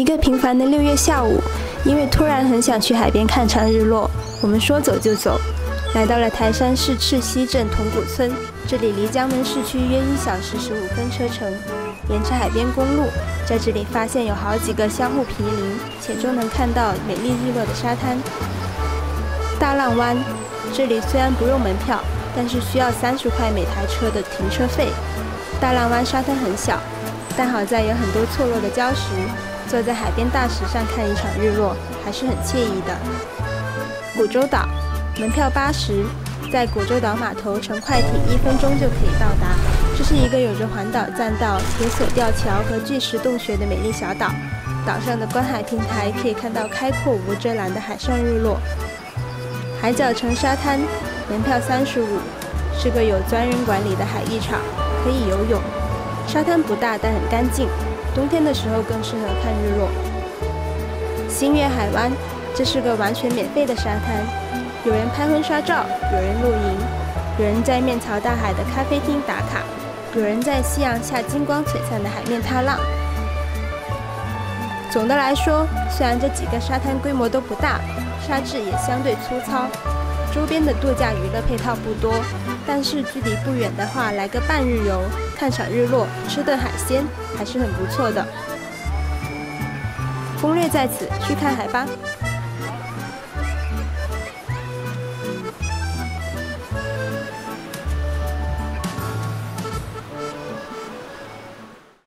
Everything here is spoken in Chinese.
一个平凡的六月下午，因为突然很想去海边看场日落，我们说走就走，来到了台山市赤溪镇铜鼓村。这里离江门市区约一小时十五分车程。沿着海边公路，在这里发现有好几个相互毗邻且都能看到美丽日落的沙滩。大浪湾，这里虽然不用门票，但是需要三十块每台车的停车费。大浪湾沙滩很小，但好在有很多错落的礁石。坐在海边大石上看一场日落，还是很惬意的。古洲岛，门票八十，在古洲岛码头乘快艇一分钟就可以到达。这是一个有着环岛栈道、铁索吊桥和巨石洞穴的美丽小岛。岛上的观海平台可以看到开阔无遮拦的海上日落。海角城沙滩，门票三十五，是个有专人管理的海浴场，可以游泳。沙滩不大，但很干净。冬天的时候更适合看日落。星月海湾，这是个完全免费的沙滩，有人拍婚纱照，有人露营，有人在面朝大海的咖啡厅打卡，有人在夕阳下金光璀璨的海面踏浪。总的来说，虽然这几个沙滩规模都不大，沙质也相对粗糙，周边的度假娱乐配套不多，但是距离不远的话，来个半日游。看场日落，吃顿海鲜，还是很不错的。攻略在此，去看海吧。